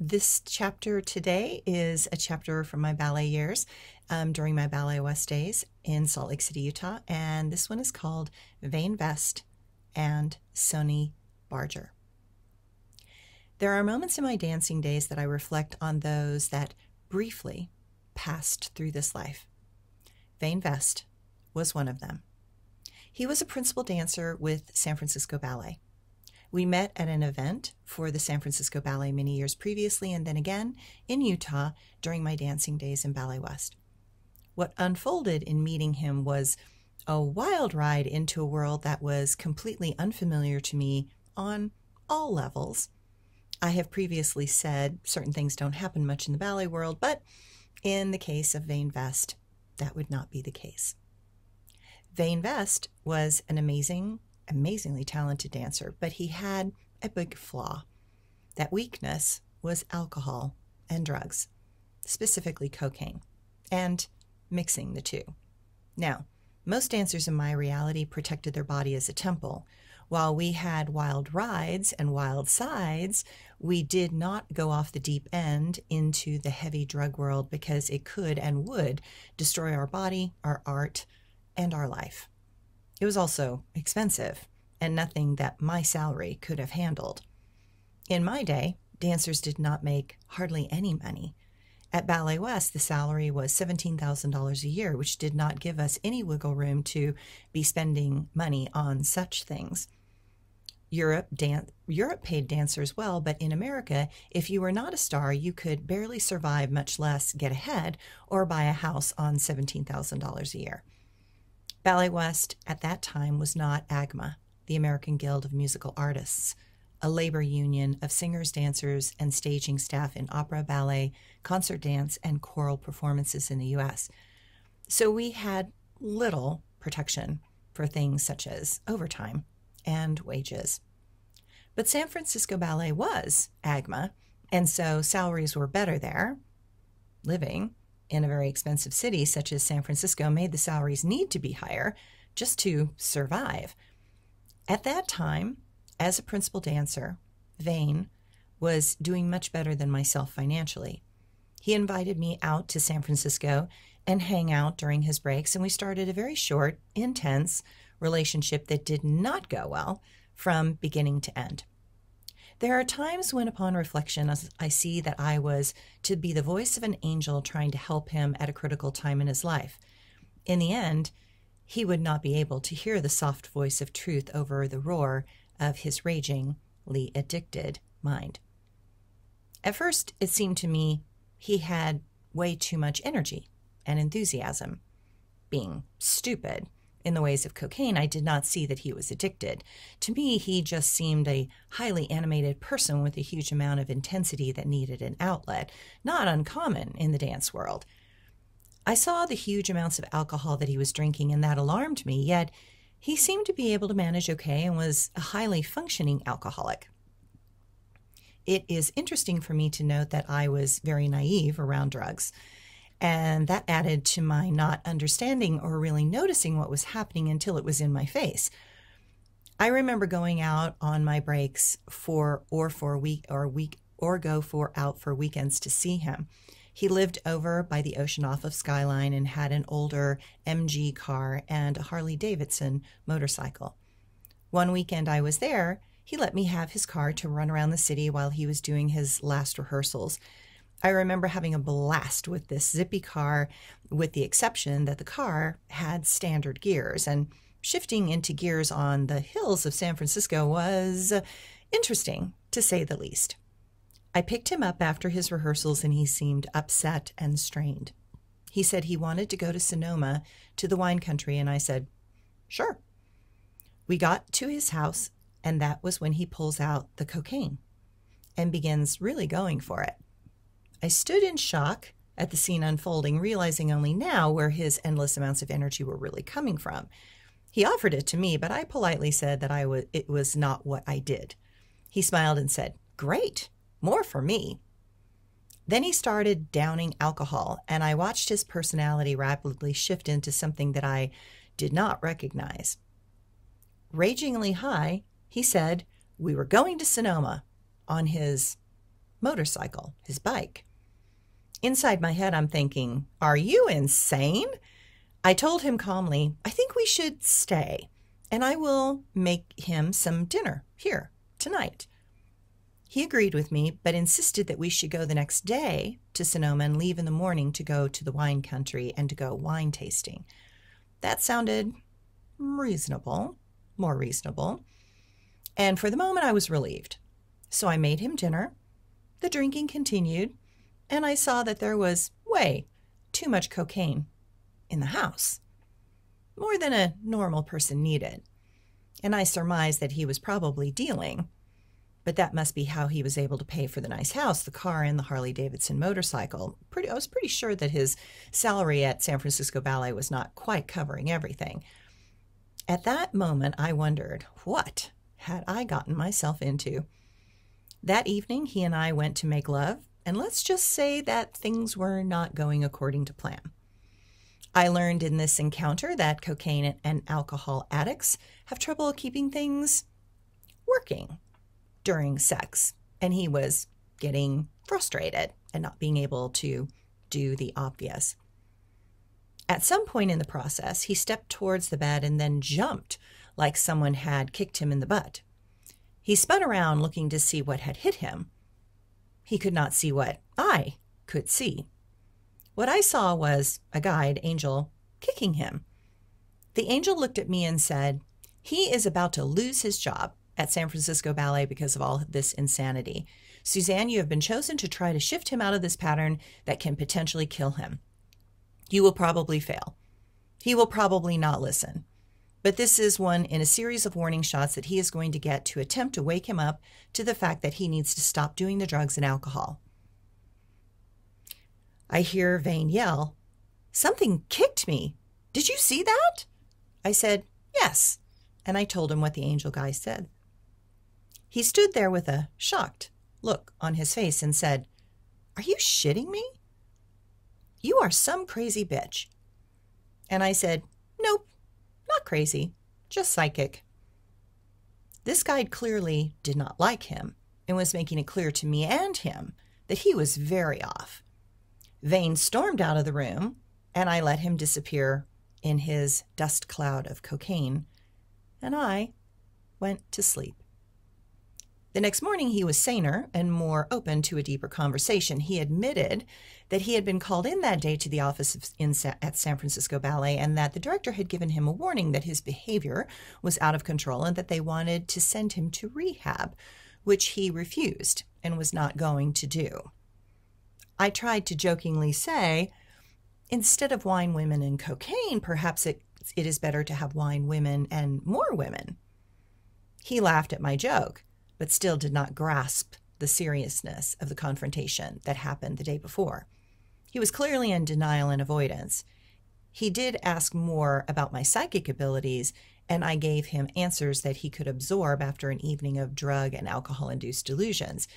This chapter today is a chapter from my ballet years um, during my Ballet West days in Salt Lake City, Utah. And this one is called Vane Vest and Sonny Barger. There are moments in my dancing days that I reflect on those that briefly passed through this life. Vane Vest was one of them. He was a principal dancer with San Francisco Ballet. We met at an event for the San Francisco Ballet many years previously, and then again in Utah during my dancing days in Ballet West. What unfolded in meeting him was a wild ride into a world that was completely unfamiliar to me on all levels. I have previously said certain things don't happen much in the ballet world, but in the case of Vane Vest, that would not be the case. Vane Vest was an amazing, amazingly talented dancer, but he had a big flaw. That weakness was alcohol and drugs, specifically cocaine, and mixing the two. Now, most dancers in my reality protected their body as a temple. While we had wild rides and wild sides, we did not go off the deep end into the heavy drug world because it could and would destroy our body, our art, and our life. It was also expensive and nothing that my salary could have handled. In my day, dancers did not make hardly any money. At Ballet West, the salary was $17,000 a year, which did not give us any wiggle room to be spending money on such things. Europe dan- Europe paid dancers well, but in America, if you were not a star, you could barely survive, much less get ahead or buy a house on $17,000 a year. Ballet West at that time was not AGMA, the American Guild of Musical Artists, a labor union of singers, dancers, and staging staff in opera, ballet, concert dance, and choral performances in the US. So we had little protection for things such as overtime and wages. But San Francisco Ballet was AGMA, and so salaries were better there. Living in a very expensive city such as San Francisco made the salaries need to be higher just to survive. At that time, as a principal dancer, Vane was doing much better than myself financially. He invited me out to San Francisco and hang out during his breaks, and we started a very short, intense relationship that did not go well from beginning to end. There are times when, upon reflection, I see that I was to be the voice of an angel trying to help him at a critical time in his life. In the end, he would not be able to hear the soft voice of truth over the roar of his ragingly addicted mind. At first, it seemed to me he had way too much energy and enthusiasm. Being stupid, in the ways of cocaine, I did not see that he was addicted. To me, he just seemed a highly animated person with a huge amount of intensity that needed an outlet, not uncommon in the dance world. I saw the huge amounts of alcohol that he was drinking, and that alarmed me, yet he seemed to be able to manage okay and was a highly functioning alcoholic. It is interesting for me to note that I was very naive around drugs. And that added to my not understanding or really noticing what was happening until it was in my face. I remember going out on my breaks for or for a week or week or go for out for weekends to see him. He lived over by the ocean off of Skyline and had an older MG car and a Harley Davidson motorcycle. One weekend I was there, he let me have his car to run around the city while he was doing his last rehearsals. I remember having a blast with this zippy car, with the exception that the car had standard gears, and shifting into gears on the hills of San Francisco was uh, interesting, to say the least. I picked him up after his rehearsals and he seemed upset and strained. He said he wanted to go to Sonoma to the wine country, and I said, Sure. We got to his house, and that was when he pulls out the cocaine and begins really going for it. I stood in shock at the scene unfolding, realizing only now where his endless amounts of energy were really coming from. He offered it to me, but I politely said that I was it was not what I did. He smiled and said, "Great, more for me." Then he started downing alcohol, and I watched his personality rapidly shift into something that I did not recognize. Ragingly high, he said, We were going to Sonoma on his motorcycle, his bike. Inside my head, I'm thinking, Are you insane? I told him calmly, I think we should stay, and I will make him some dinner here tonight. He agreed with me, but insisted that we should go the next day to Sonoma and leave in the morning to go to the wine country and to go wine tasting. That sounded reasonable, more reasonable. And for the moment, I was relieved. So I made him dinner. The drinking continued, and I saw that there was way too much cocaine in the house, more than a normal person needed. And I surmised that he was probably dealing but that must be how he was able to pay for the nice house, the car, and the Harley Davidson motorcycle. Pretty, I was pretty sure that his salary at San Francisco Ballet was not quite covering everything. At that moment, I wondered, what had I gotten myself into? That evening, he and I went to make love, and let's just say that things were not going according to plan. I learned in this encounter that cocaine and alcohol addicts have trouble keeping things working during sex. And he was getting frustrated and not being able to do the obvious. At some point in the process, he stepped towards the bed and then jumped like someone had kicked him in the butt. He spun around looking to see what had hit him. He could not see what I could see. What I saw was a guide angel kicking him. The angel looked at me and said, He is about to lose his job at San Francisco Ballet because of all this insanity. Suzanne, you have been chosen to try to shift him out of this pattern that can potentially kill him. You will probably fail. He will probably not listen. But this is one in a series of warning shots that he is going to get to attempt to wake him up to the fact that he needs to stop doing the drugs and alcohol. I hear Vane yell, Something kicked me. Did you see that? I said, Yes. And I told him what the angel guy said. He stood there with a shocked look on his face and said, Are you shitting me? You are some crazy bitch. And I said, Nope, crazy, just psychic. This guide clearly did not like him and was making it clear to me and him that he was very off. Vane stormed out of the room, and I let him disappear in his dust cloud of cocaine, and I went to sleep. The next morning, he was saner and more open to a deeper conversation. He admitted that he had been called in that day to the office in, at San Francisco Ballet and that the director had given him a warning that his behavior was out of control and that they wanted to send him to rehab, which he refused and was not going to do. I tried to jokingly say, instead of wine, women, and cocaine, perhaps it, it is better to have wine, women, and more women. He laughed at my joke but still did not grasp the seriousness of the confrontation that happened the day before. He was clearly in denial and avoidance. He did ask more about my psychic abilities, and I gave him answers that he could absorb after an evening of drug and alcohol induced delusions.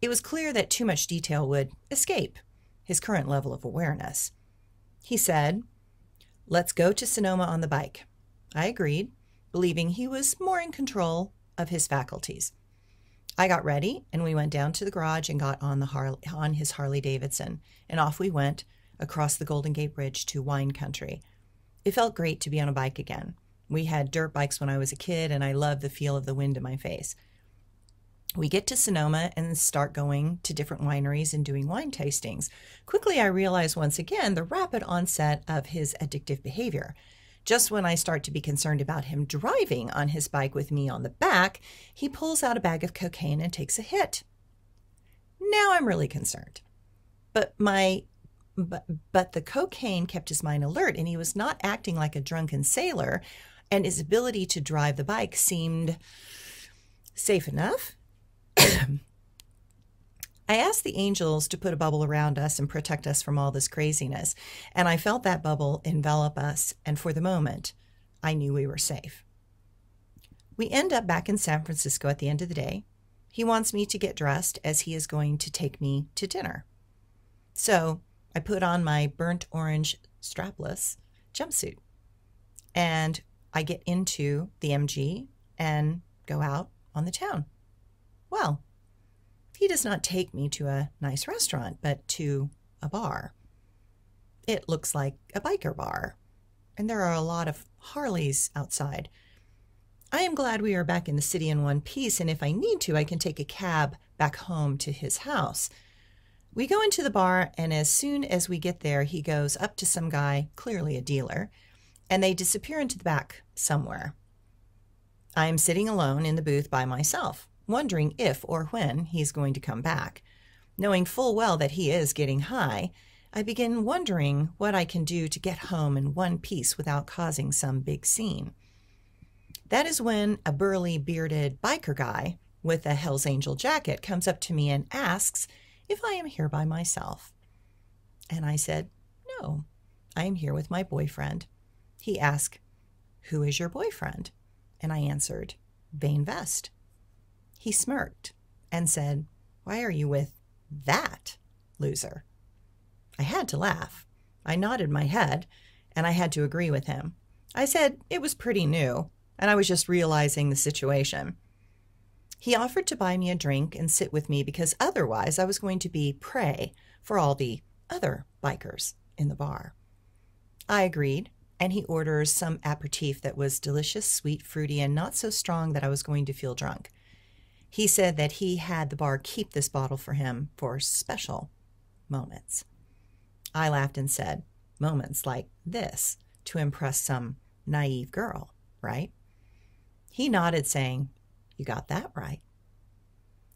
It was clear that too much detail would escape his current level of awareness. He said, Let's go to Sonoma on the bike. I agreed, believing he was more in control of his faculties. I got ready and we went down to the garage and got on the on his Harley Davidson and off we went across the Golden Gate Bridge to wine country. It felt great to be on a bike again. We had dirt bikes when I was a kid and I loved the feel of the wind in my face. We get to Sonoma and start going to different wineries and doing wine tastings. Quickly, I realize once again the rapid onset of his addictive behavior. Just when I start to be concerned about him driving on his bike with me on the back, he pulls out a bag of cocaine and takes a hit. Now I'm really concerned. But my but, but the cocaine kept his mind alert and he was not acting like a drunken sailor and his ability to drive the bike seemed safe enough. I asked the angels to put a bubble around us and protect us from all this craziness, and I felt that bubble envelop us, and for the moment, I knew we were safe. We end up back in San Francisco at the end of the day. He wants me to get dressed as he is going to take me to dinner. So I put on my burnt orange strapless jumpsuit and I get into the MG and go out on the town. Well, He does not take me to a nice restaurant, but to a bar. It looks like a biker bar, and there are a lot of Harleys outside. I am glad we are back in the city in one piece, and if I need to, I can take a cab back home to his house. We go into the bar, and as soon as we get there, he goes up to some guy, clearly a dealer, and they disappear into the back somewhere. I am sitting alone in the booth by myself, wondering if or when he's going to come back. Knowing full well that he is getting high, I begin wondering what I can do to get home in one piece without causing some big scene. That is when a burly, bearded biker guy with a Hell's Angel jacket comes up to me and asks if I am here by myself. And I said, No, I am here with my boyfriend. He asked, Who is your boyfriend? And I answered, Vane Vest. He smirked and said, Why are you with that loser? I had to laugh. I nodded my head, and I had to agree with him. I said it was pretty new, and I was just realizing the situation. He offered to buy me a drink and sit with me because otherwise I was going to be prey for all the other bikers in the bar. I agreed, and he orders some aperitif that was delicious, sweet, fruity, and not so strong that I was going to feel drunk. He said that he had the bar keep this bottle for him for special moments. I laughed and said, Moments like this to impress some naive girl, right? He nodded, saying, You got that right.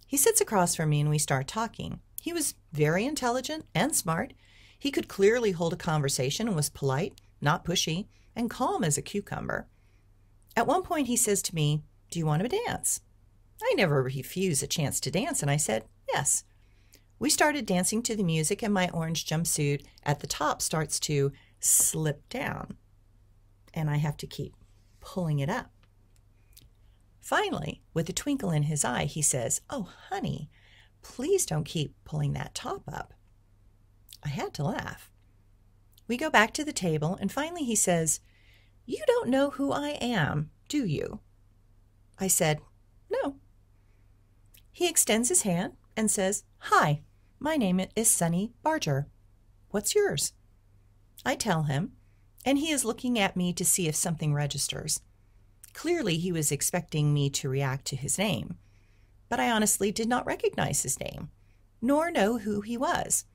He sits across from me and we start talking. He was very intelligent and smart. He could clearly hold a conversation and was polite not pushy, and calm as a cucumber. At one point, he says to me, Do you want to dance? I never refuse a chance to dance, and I said, Yes. We started dancing to the music, and my orange jumpsuit at the top starts to slip down, and I have to keep pulling it up. Finally, with a twinkle in his eye, he says, Oh, honey, please don't keep pulling that top up. I had to laugh. We go back to the table, and finally he says, You don't know who I am, do you? I said, No. He extends his hand and says, Hi, my name is Sonny Barger. What's yours? I tell him, and he is looking at me to see if something registers. Clearly, he was expecting me to react to his name, but I honestly did not recognize his name, nor know who he was.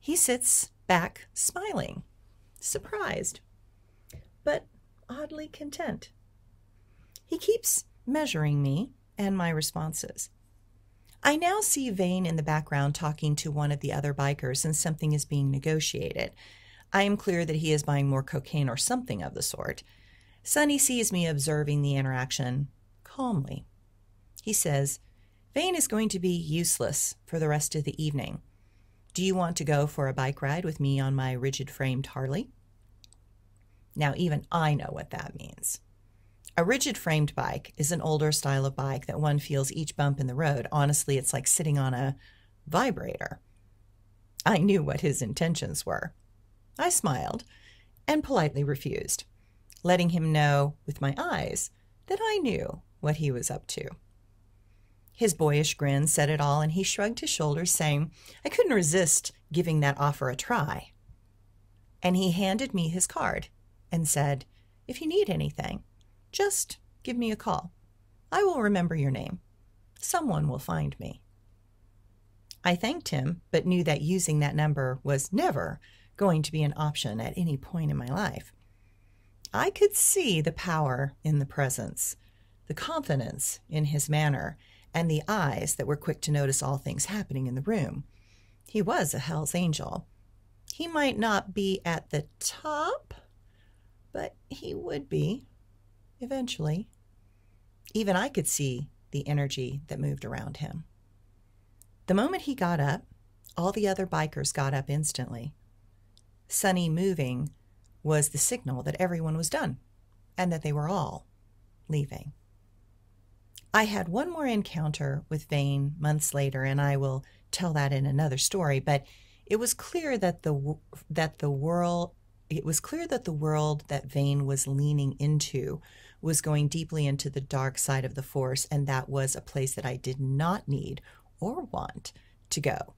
He sits back smiling, surprised, but oddly content. He keeps measuring me and my responses. I now see Vane in the background talking to one of the other bikers, and something is being negotiated. I am clear that he is buying more cocaine or something of the sort. Sonny sees me observing the interaction calmly. He says, Vane is going to be useless for the rest of the evening. Do you want to go for a bike ride with me on my rigid framed Harley? Now, even I know what that means. A rigid framed bike is an older style of bike that one feels each bump in the road. Honestly, it's like sitting on a vibrator. I knew what his intentions were. I smiled and politely refused, letting him know with my eyes that I knew what he was up to. His boyish grin said it all, and he shrugged his shoulders, saying, I couldn't resist giving that offer a try. And he handed me his card and said, If you need anything, just give me a call. I will remember your name. Someone will find me. I thanked him, but knew that using that number was never going to be an option at any point in my life. I could see the power in the presence, the confidence in his manner, and the eyes that were quick to notice all things happening in the room. He was a Hell's Angel. He might not be at the top, but he would be eventually. Even I could see the energy that moved around him. The moment he got up, all the other bikers got up instantly. Sonny moving was the signal that everyone was done and that they were all leaving. I had one more encounter with Vane months later, and I will tell that in another story. But it was clear that the that the world it was clear that the world that Vane was leaning into was going deeply into the dark side of the Force, and that was a place that I did not need or want to go.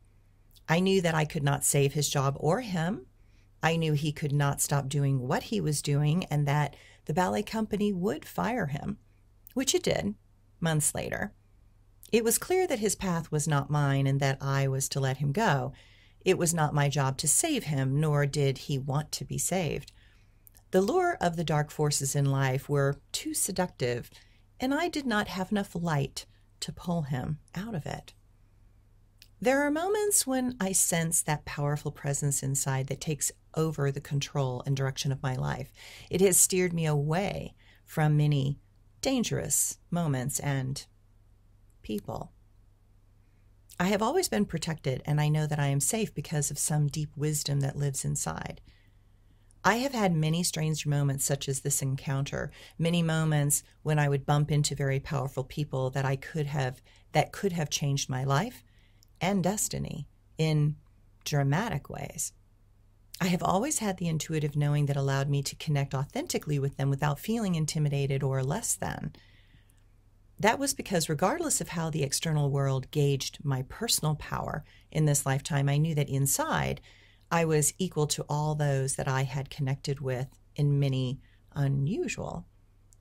I knew that I could not save his job or him. I knew he could not stop doing what he was doing and that the ballet company would fire him, which it did months later. It was clear that his path was not mine and that I was to let him go. It was not my job to save him, nor did he want to be saved. The lure of the dark forces in life were too seductive, and I did not have enough light to pull him out of it. There are moments when I sense that powerful presence inside that takes over the control and direction of my life. It has steered me away from many dangerous moments and people. I have always been protected, and I know that I am safe because of some deep wisdom that lives inside. I have had many strange moments such as this encounter, many moments when I would bump into very powerful people that I could have that could have changed my life and destiny in dramatic ways. I have always had the intuitive knowing that allowed me to connect authentically with them without feeling intimidated or less than. That was because, regardless of how the external world gauged my personal power in this lifetime, I knew that inside I was equal to all those that I had connected with in many unusual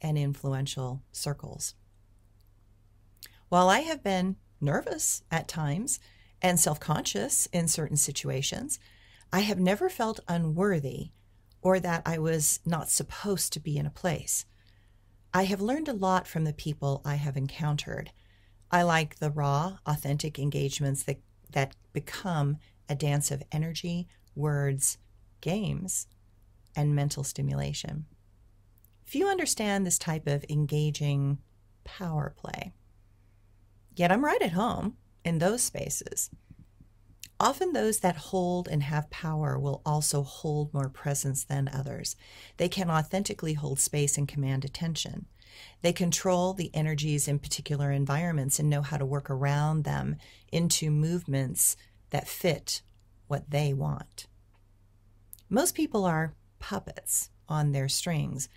and influential circles. While I have been nervous at times and self conscious in certain situations, I have never felt unworthy or that I was not supposed to be in a place. I have learned a lot from the people I have encountered. I like the raw, authentic engagements that, that become a dance of energy, words, games, and mental stimulation. Few understand this type of engaging power play. Yet I'm right at home in those spaces. Often, those that hold and have power will also hold more presence than others. They can authentically hold space and command attention. They control the energies in particular environments and know how to work around them into movements that fit what they want. Most people are puppets on their strings,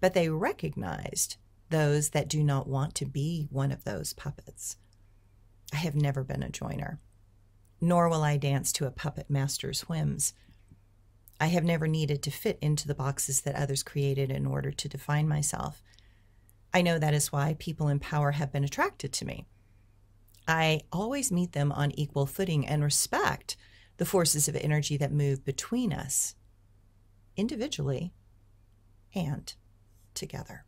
but they recognized those that do not want to be one of those puppets. I have never been a joiner, nor will I dance to a puppet master's whims. I have never needed to fit into the boxes that others created in order to define myself. I know that is why people in power have been attracted to me. I always meet them on equal footing and respect the forces of energy that move between us, individually and together.